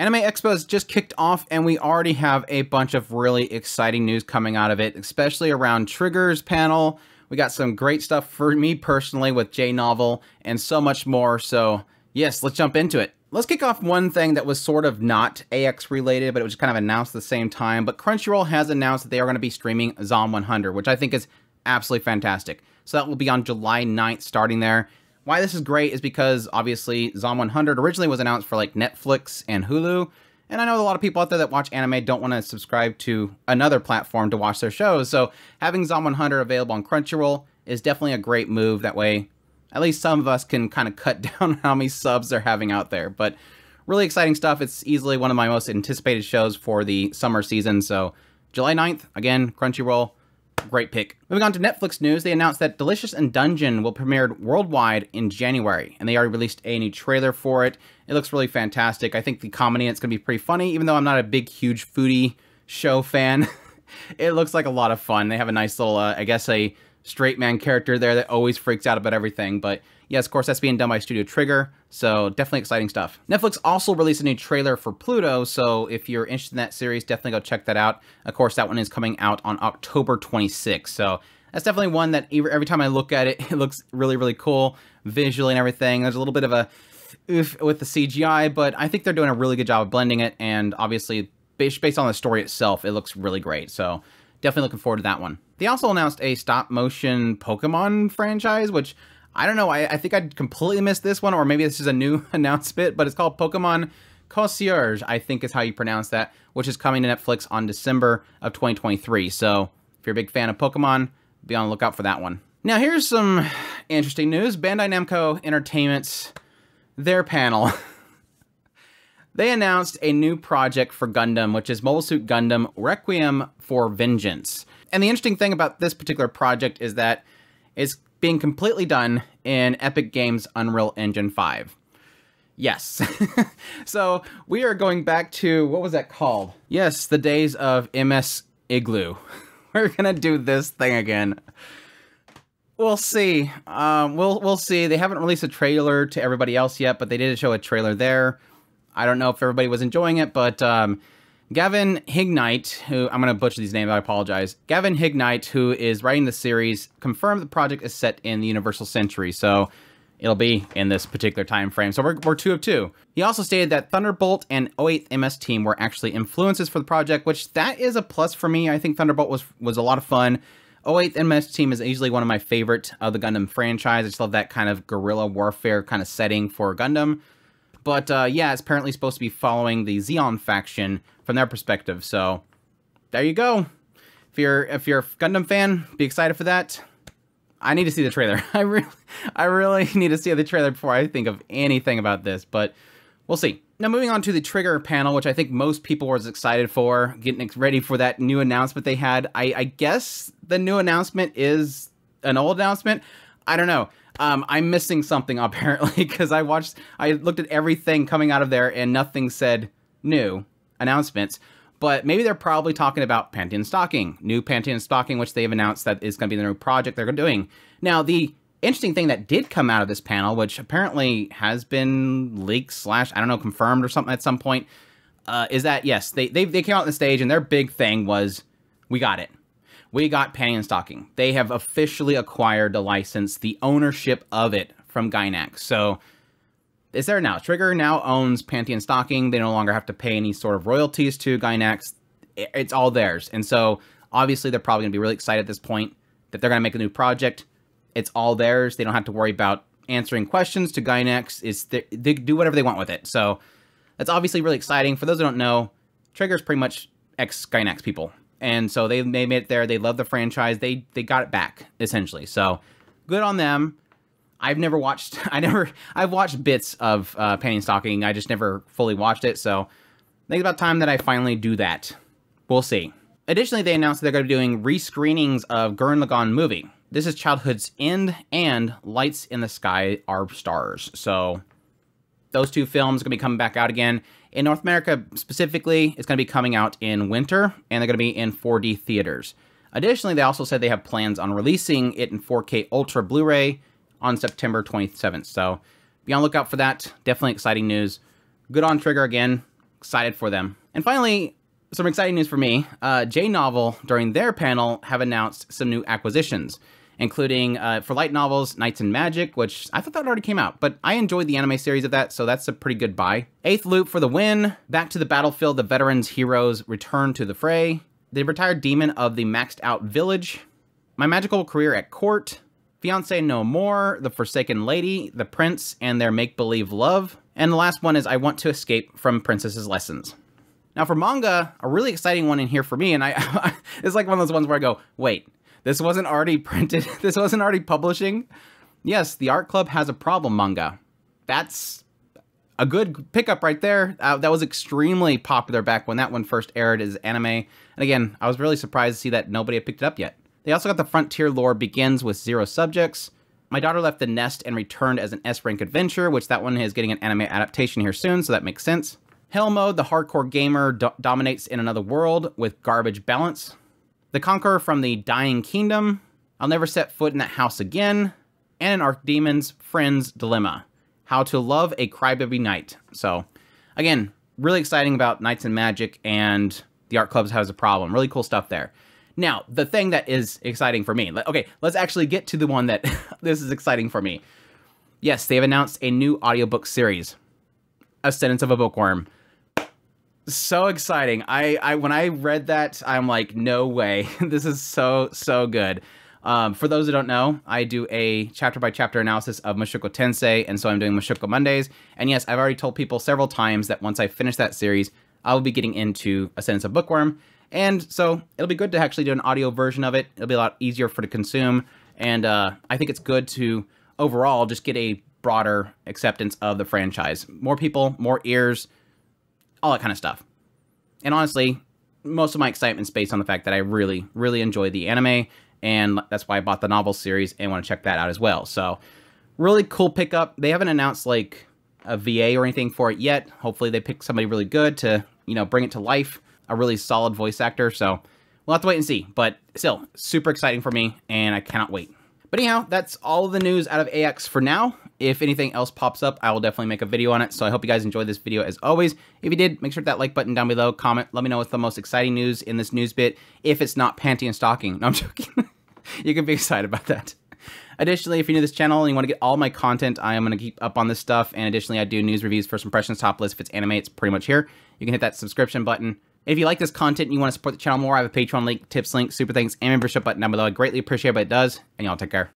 Anime Expo has just kicked off, and we already have a bunch of really exciting news coming out of it, especially around Triggers panel. We got some great stuff for me personally with J Novel and so much more. So, yes, let's jump into it. Let's kick off one thing that was sort of not AX related, but it was kind of announced at the same time. But Crunchyroll has announced that they are going to be streaming Zom 100, which I think is absolutely fantastic. So that will be on July 9th starting there. Why this is great is because obviously Zom 100 originally was announced for like Netflix and Hulu. And I know a lot of people out there that watch anime don't want to subscribe to another platform to watch their shows. So having Zom 100 available on Crunchyroll is definitely a great move. That way, at least some of us can kind of cut down how many subs they're having out there. But really exciting stuff. It's easily one of my most anticipated shows for the summer season. So July 9th, again, Crunchyroll. Great pick. Moving on to Netflix news, they announced that Delicious in Dungeon will premiere worldwide in January, and they already released a new trailer for it. It looks really fantastic. I think the comedy it's going to be pretty funny, even though I'm not a big, huge foodie show fan. it looks like a lot of fun. They have a nice little, uh, I guess, a straight man character there that always freaks out about everything, but yes, of course, that's being done by Studio Trigger, so definitely exciting stuff. Netflix also released a new trailer for Pluto, so if you're interested in that series, definitely go check that out. Of course, that one is coming out on October 26th, so that's definitely one that every time I look at it, it looks really, really cool visually and everything. There's a little bit of a oof with the CGI, but I think they're doing a really good job of blending it, and obviously, based on the story itself, it looks really great, so definitely looking forward to that one. They also announced a stop motion Pokemon franchise, which I don't know. I, I think I completely missed this one, or maybe this is a new announcement, but it's called Pokemon Concierge, I think is how you pronounce that, which is coming to Netflix on December of 2023. So if you're a big fan of Pokemon, be on the lookout for that one. Now, here's some interesting news. Bandai Namco Entertainment's their panel. they announced a new project for Gundam, which is Mobile Suit Gundam Requiem for Vengeance. And the interesting thing about this particular project is that it's being completely done in Epic Games Unreal Engine 5. Yes. so we are going back to, what was that called? Yes, the days of MS Igloo. We're gonna do this thing again. We'll see. Um, we'll we'll see. They haven't released a trailer to everybody else yet, but they did show a trailer there. I don't know if everybody was enjoying it, but um, Gavin Hignight, who I'm going to butcher these names, I apologize. Gavin Hignight, who is writing the series, confirmed the project is set in the Universal Century, so it'll be in this particular time frame. So we're, we're two of two. He also stated that Thunderbolt and 08th MS Team were actually influences for the project, which that is a plus for me. I think Thunderbolt was was a lot of fun. 08th MS Team is easily one of my favorite of the Gundam franchise. I just love that kind of guerrilla warfare kind of setting for Gundam. But uh, yeah, it's apparently supposed to be following the Zeon faction from their perspective. So there you go. If you're if you're a Gundam fan, be excited for that. I need to see the trailer. I really I really need to see the trailer before I think of anything about this, but we'll see. Now moving on to the trigger panel, which I think most people were excited for, getting ready for that new announcement they had. I, I guess the new announcement is an old announcement. I don't know. Um, I'm missing something apparently because I watched, I looked at everything coming out of there and nothing said new announcements. But maybe they're probably talking about Panty and Stocking, new Panty and Stocking, which they've announced that is going to be the new project they're doing. Now, the interesting thing that did come out of this panel, which apparently has been leaked slash I don't know confirmed or something at some point, uh, is that yes, they, they they came out on the stage and their big thing was we got it we got Panty and Stocking. They have officially acquired the license, the ownership of it from Gainax. So it's there now. Trigger now owns Panty and Stocking. They no longer have to pay any sort of royalties to Gainax. It's all theirs. And so obviously they're probably going to be really excited at this point that they're going to make a new project. It's all theirs. They don't have to worry about answering questions to Gainax. It's they, they do whatever they want with it. So that's obviously really exciting. For those who don't know, Trigger's pretty much ex Gainax people and so they, made it there. They love the franchise. They they got it back essentially. So good on them. I've never watched. I never. I've watched bits of uh, Panty Stocking. I just never fully watched it. So I think it's about time that I finally do that. We'll see. Additionally, they announced they're going to be doing rescreenings of Gurren Lagann movie. This is Childhood's End and Lights in the Sky Are Stars. So those two films are going to be coming back out again. In North America specifically, it's going to be coming out in winter, and they're going to be in 4D theaters. Additionally, they also said they have plans on releasing it in 4K Ultra Blu-ray on September 27th. So be on lookout for that. Definitely exciting news. Good on Trigger again. excited for them. And finally, some exciting news for me. Uh, J Novel, during their panel, have announced some new acquisitions, including uh, for light novels, Knights and Magic, which I thought that already came out, but I enjoyed the anime series of that, so that's a pretty good buy. Eighth Loop for the win. Back to the battlefield, the veterans' heroes return to the fray. The retired demon of the maxed out village. My magical career at court. Fiance No More, The Forsaken Lady, The Prince, and Their Make Believe Love. And the last one is I Want to Escape from Princess's Lessons. Now for manga, a really exciting one in here for me, and I it's like one of those ones where I go, wait, this wasn't already printed, this wasn't already publishing? Yes, the Art Club has a problem manga. That's a good pickup right there. Uh, that was extremely popular back when that one first aired as anime. And again, I was really surprised to see that nobody had picked it up yet. They also got the Frontier Lord begins with zero subjects. My daughter left the nest and returned as an S rank adventure, which that one is getting an anime adaptation here soon, so that makes sense. Hell mode, the hardcore gamer do dominates in another world with garbage balance. The Conqueror from the Dying Kingdom. I'll never set foot in that house again. And an Archdemon's Friend's Dilemma. How to love a crybaby knight. So, again, really exciting about Knights and Magic and the Art Clubs has a problem. Really cool stuff there. Now, the thing that is exciting for me, okay, let's actually get to the one that this is exciting for me. Yes, they have announced a new audiobook series, Ascendance of a Bookworm. So exciting. I, I when I read that, I'm like, no way. this is so, so good. Um, for those who don't know, I do a chapter by chapter analysis of Mushoku Tensei, and so I'm doing Mushoku Mondays. And yes, I've already told people several times that once I finish that series, I will be getting into a Ascendance of Bookworm. And so it'll be good to actually do an audio version of it. It'll be a lot easier for to consume. And uh, I think it's good to overall just get a broader acceptance of the franchise. More people, more ears, all that kind of stuff. And honestly, most of my excitement is based on the fact that I really, really enjoy the anime. And that's why I bought the novel series and want to check that out as well. So really cool pickup. They haven't announced like a VA or anything for it yet. Hopefully they pick somebody really good to, you know, bring it to life a really solid voice actor. So we'll have to wait and see. But still, super exciting for me, and I cannot wait. But anyhow, that's all the news out of AX for now. If anything else pops up, I will definitely make a video on it. So I hope you guys enjoyed this video as always. If you did, make sure to that like button down below, comment, let me know what's the most exciting news in this news bit. If it's not panty and stocking. No, I'm joking. you can be excited about that. Additionally, if you're new to this channel and you want to get all my content, I am going to keep up on this stuff. And additionally, I do news reviews, first impressions, top list. If it's anime, it's pretty much here. You can hit that subscription button. If you like this content and you want to support the channel more, I have a Patreon link, tips link, super thanks, and membership button down below. I greatly appreciate what it does, and y'all take care.